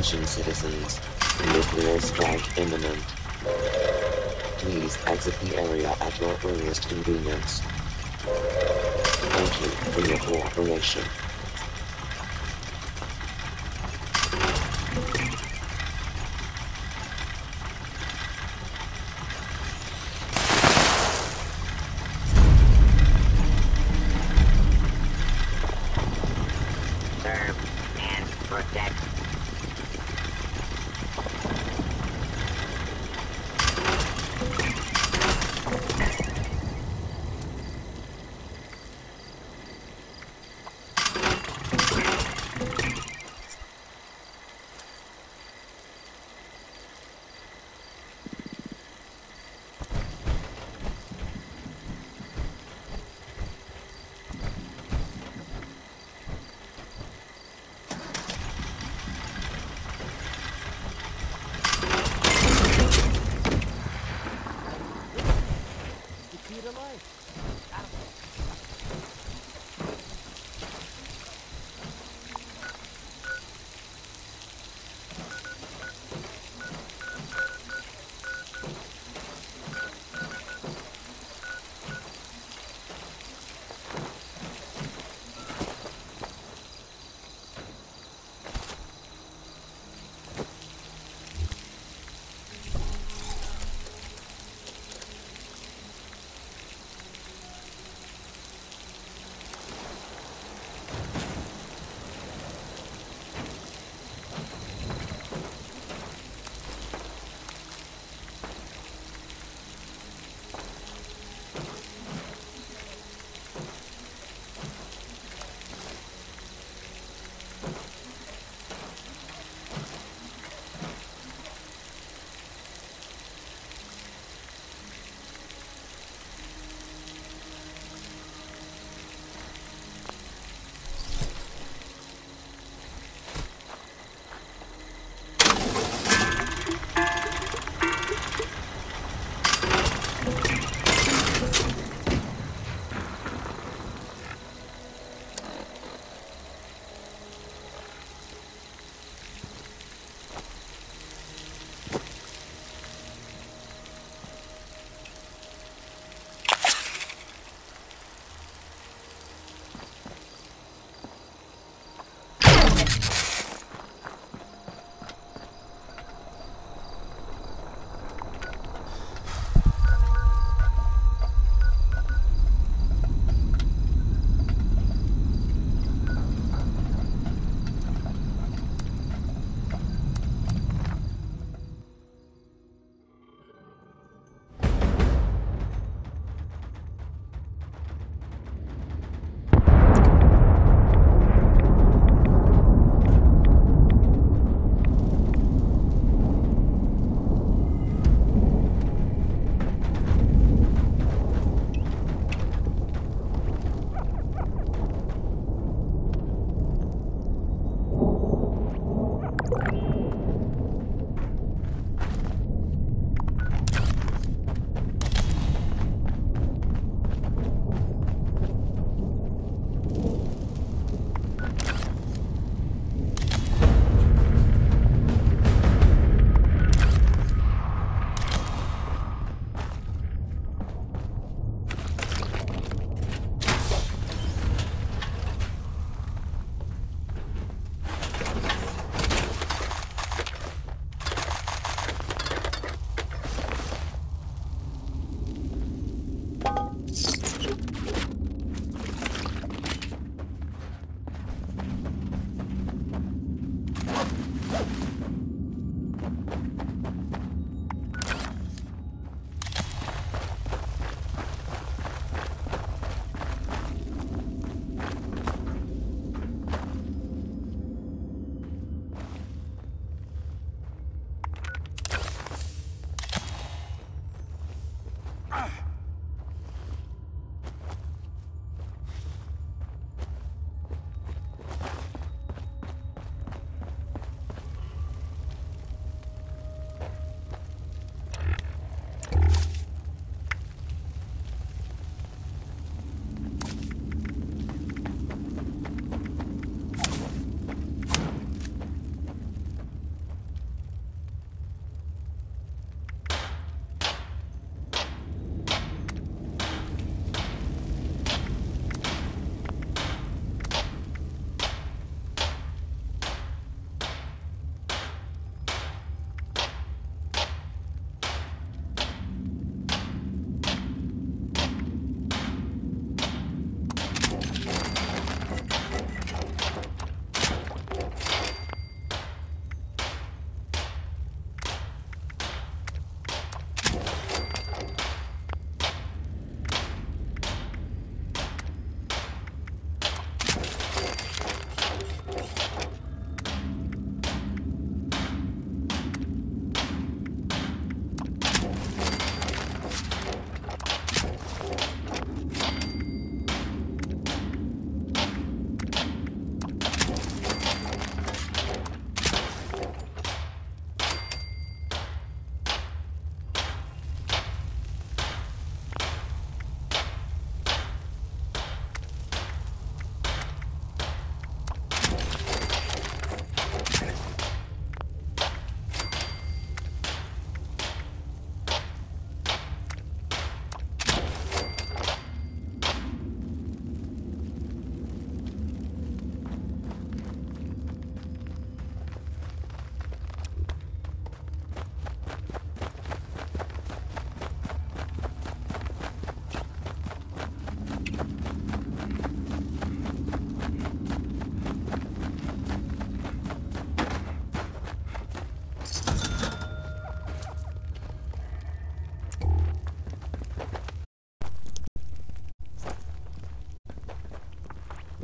Attention citizens. Nuclear strike imminent. Please exit the area at your earliest convenience. Thank you for your cooperation.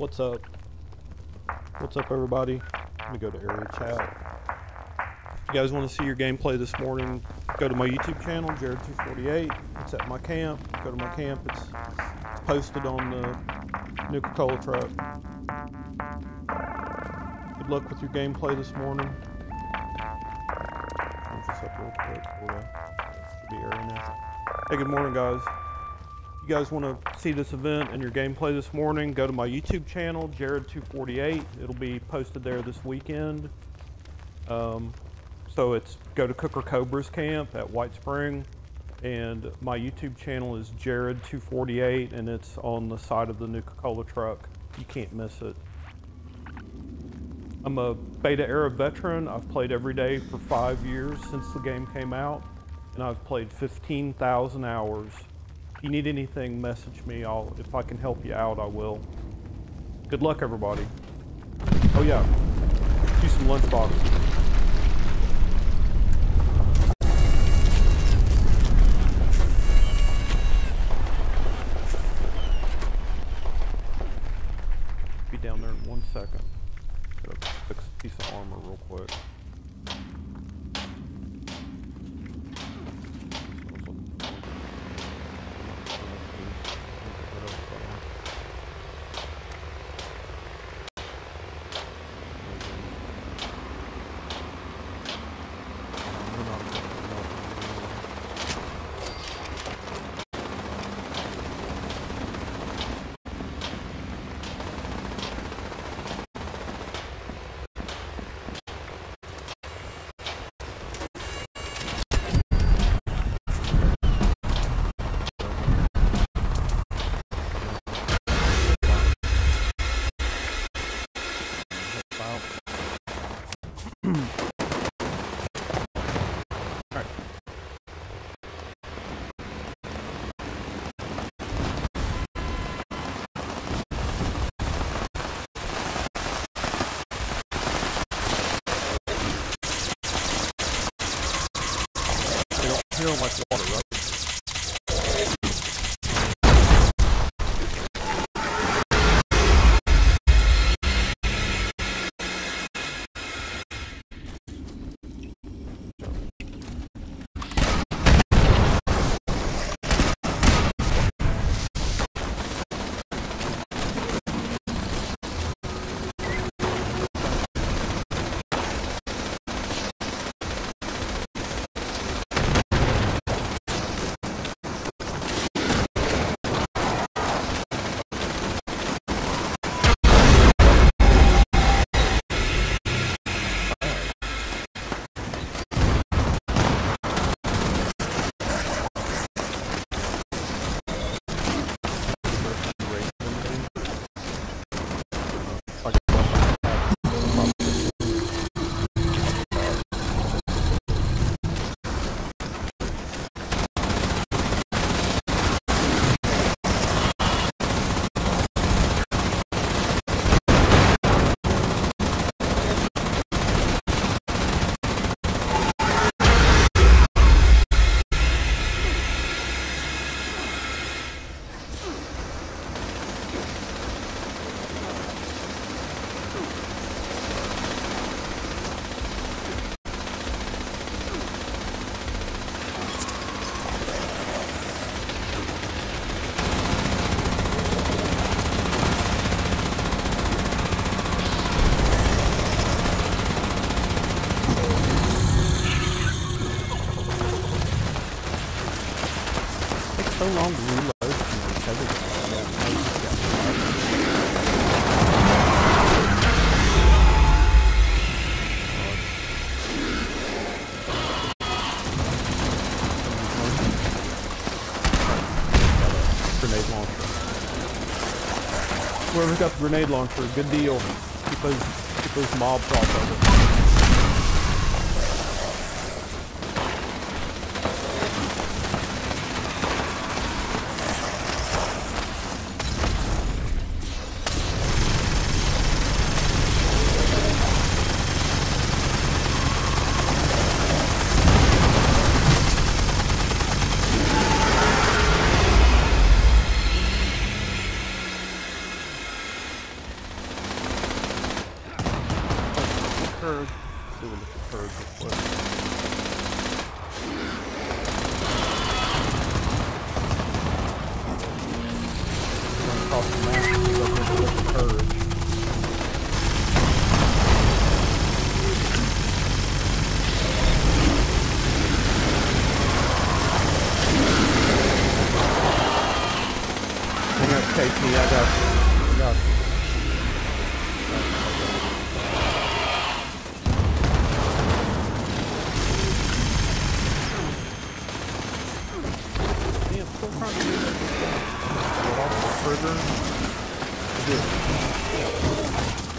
What's up? What's up, everybody? Let me go to area chat. If you guys want to see your gameplay this morning, go to my YouTube channel, Jarad248. It's at my camp. Go to my camp. It's, it's posted on the Nuka Cola truck. Good luck with your gameplay this morning. Hey, good morning, guys. You guys want to see this event and your gameplay this morning, go to my YouTube channel, Jarad248. It'll be posted there this weekend. Um, so it's go to Cooker Cobra's camp at White Spring, and my YouTube channel is Jarad248, and it's on the side of the Nuka Cola truck. You can't miss it. I'm a beta era veteran. I've played every day for five years since the game came out, and I've played 15,000 hours. If you need anything, message me. I'll, if I can help you out, I will. Good luck, everybody. Oh yeah, do some lunchboxes. Be down there in one second. Gotta fix a piece of armor real quick. Wow. Alright. Don't like water, Got the grenade launcher, good deal. Keep those, keep those mobs off of it.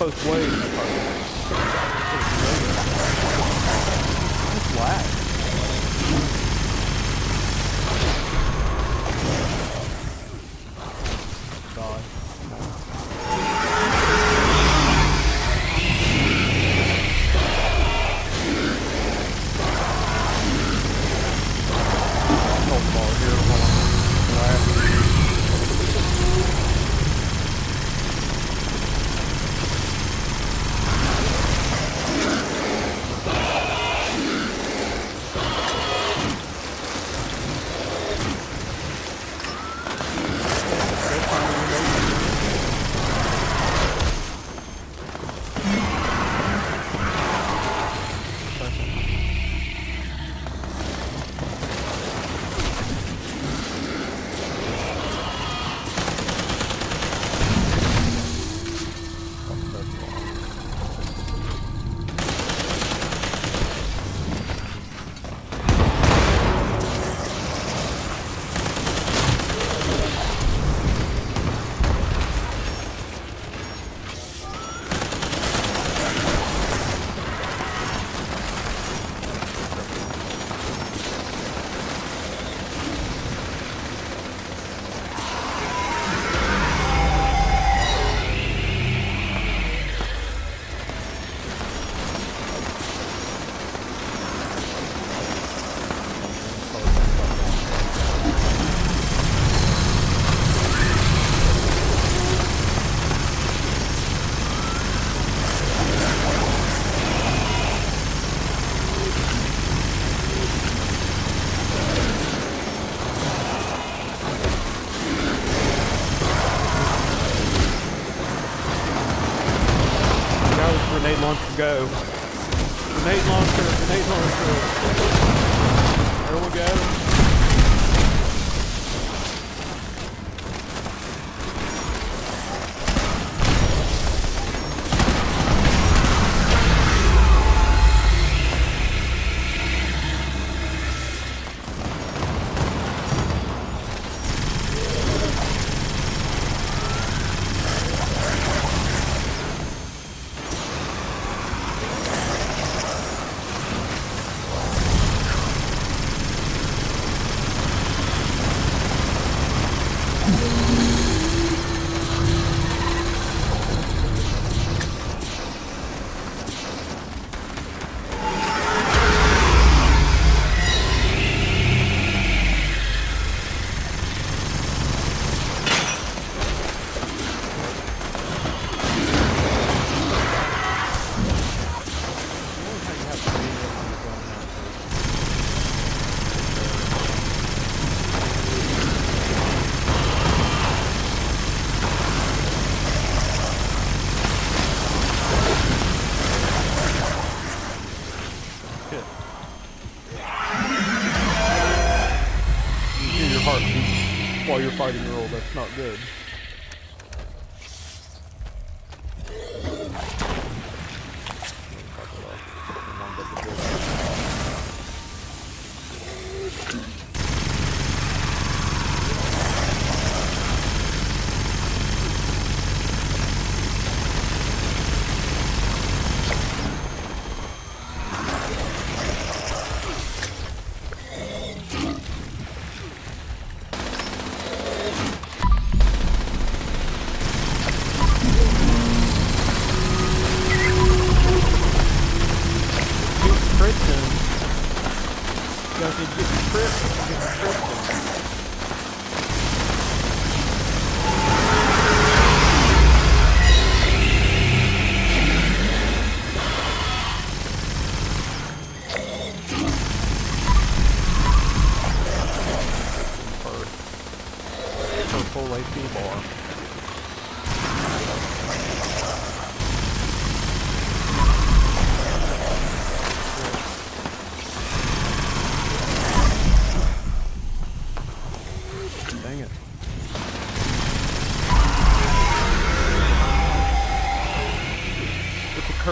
It. Post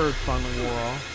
third finally wore.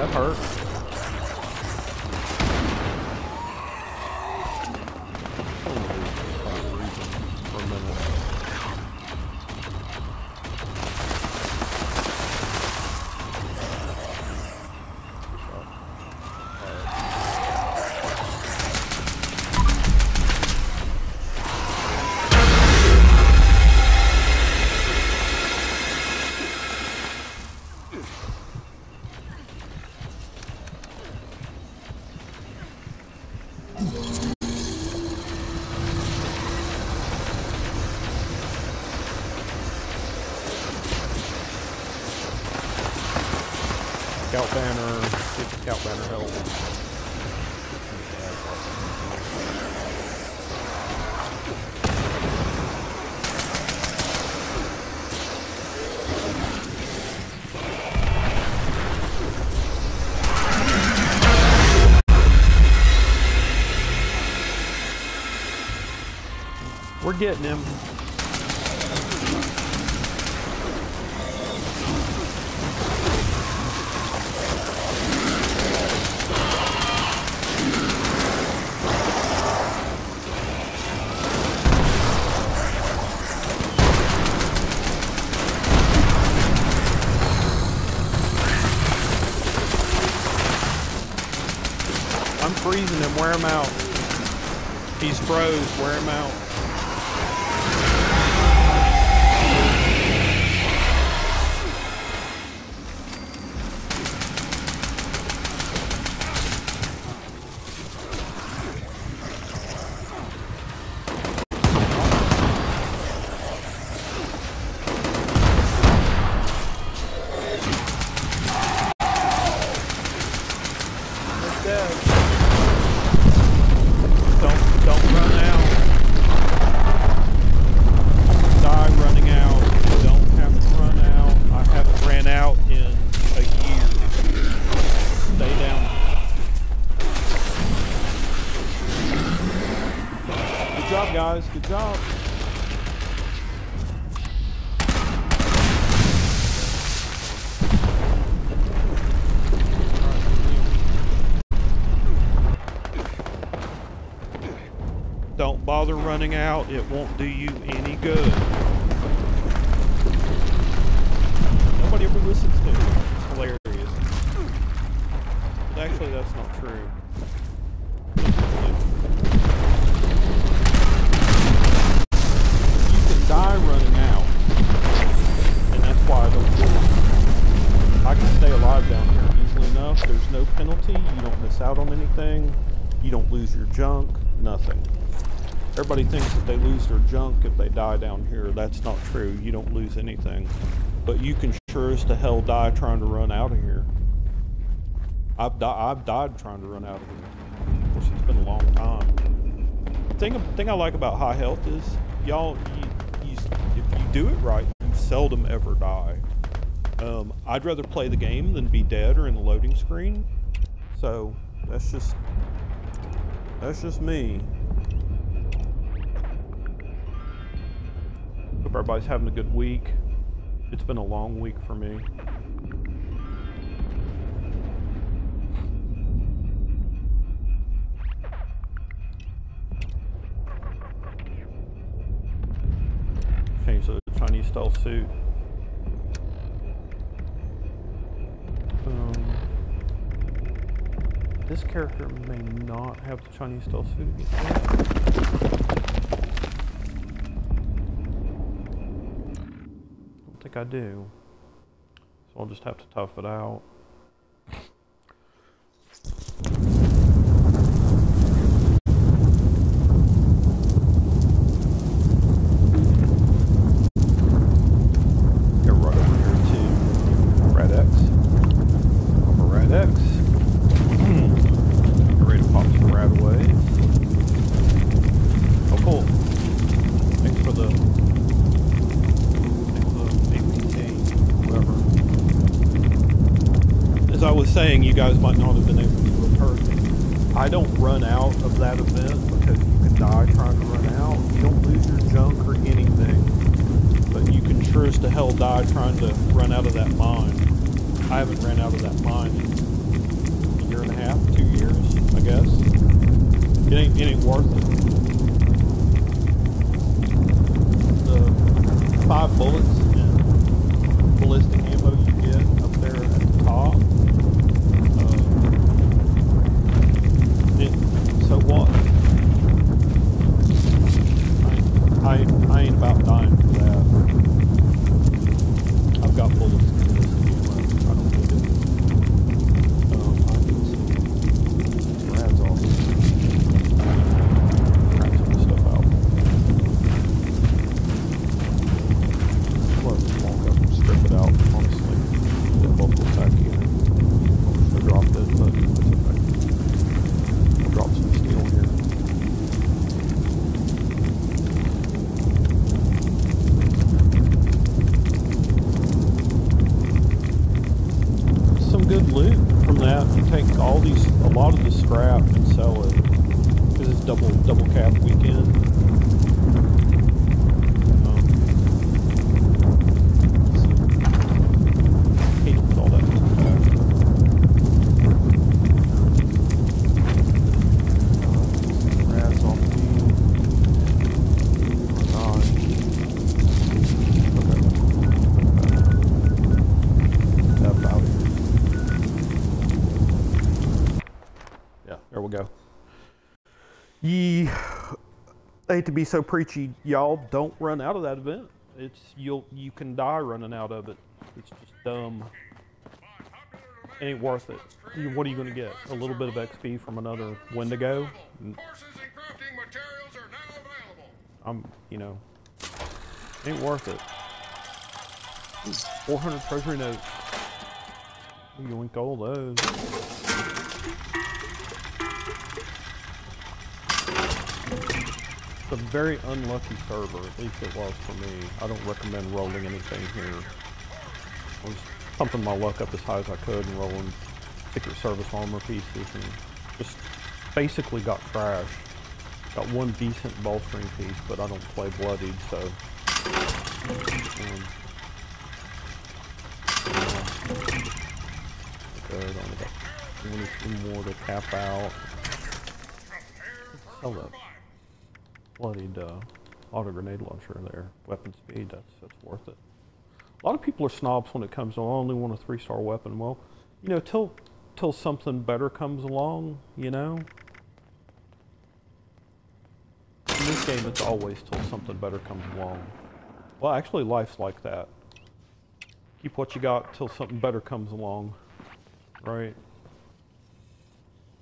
That hurt. We're getting him. I'm freezing him, wear him out. He's froze, wear him out. Job. Don't bother running out. It won't do you any good. Everybody thinks that they lose their junk if they die down here. That's not true. You don't lose anything. But you can sure as to hell die trying to run out of here. I've, di- I've died trying to run out of here. Of course, it's been a long time. Thing, thing I like about high health is, y'all, you, you, if you do it right, you seldom ever die. Um, I'd rather play the game than be dead or in the loading screen. So that's just that's just me. Hope everybody's having a good week. It's been a long week for me. Change the Chinese stealth suit. Um, this character may not have the Chinese stealth suit again. don't think I do. So I'll just have to tough it out. Get right over here to Red X. Over Red X. Get ready to pop some rat away. Oh cool. Thanks for the whatever. As I was saying, you guys might not have been able to have heard. I don't run out of that event because you can die trying to run out. You don't lose your junk or anything, but you can sure as to hell die trying to run out of that mine. I haven't ran out of that mine in a year and a half, two years, I guess. It ain't, it ain't worth it. The five bullets and ballistic ammo you get up there at the top. Uh, it, so what? I, I, I ain't about dying for that. I've got bullets and ballistic ammo. I don't need it. Um, I can see. Rad's off. Trying some of this stuff out. Well, walk up and strip it out, honestly. Get local attack here. I dropped it, but that's okay. I'll drop some steel here. Some good loot from that. You take all these, a lot of the scrap and sell it. Because it's double, double cap weekend. Um, hate with all that Rats off me. Nine. Okay. Up out here. Yeah, there we go. Ye I hate to be so preachy, y'all don't run out of that event. It's you'll you can die running out of it. It's just dumb. It ain't worth it. What are you gonna get? A little bit of XP from another Wendigo? I'm, you know, ain't worth it. 400 treasury notes. You yoinked all those. A very unlucky server, at least it was for me. I don't recommend rolling anything here. I was pumping my luck up as high as I could and rolling Secret Service armor pieces and just basically got trashed. Got one decent bolstering piece, but I don't play bloodied, so. Um. Good, only got 22 more to cap out. Sell that bloodied uh, auto grenade launcher there. Weapon speed, that's that's worth it. A lot of people are snobs when it comes to "Oh, I only want a three star weapon. Well, you know, till till something better comes along, you know. In this game, it's always till something better comes along. Well, actually, life's like that. Keep what you got till something better comes along, right?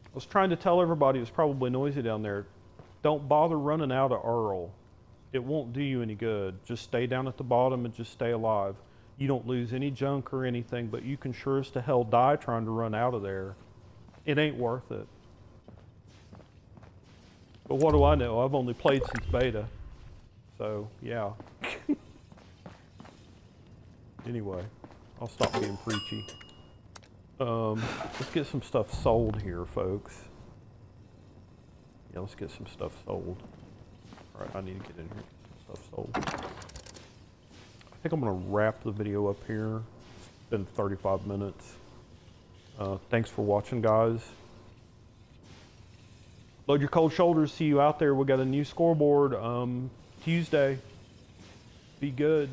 I was trying to tell everybody it's probably noisy down there. Don't bother running out of Earle. It won't do you any good. Just stay down at the bottom and just stay alive. You don't lose any junk or anything, but you can sure as to hell die trying to run out of there. It ain't worth it. But what do I know? I've only played since beta. So, yeah. anyway, I'll stop being preachy. Um, let's get some stuff sold here, folks. Yeah, let's get some stuff sold. Alright, I need to get in here and get some stuff sold. I think I'm going to wrap the video up here. It's been 35 minutes. Uh, thanks for watching, guys. Load your cold shoulders. See you out there. We got a new scoreboard um, Tuesday. Be good.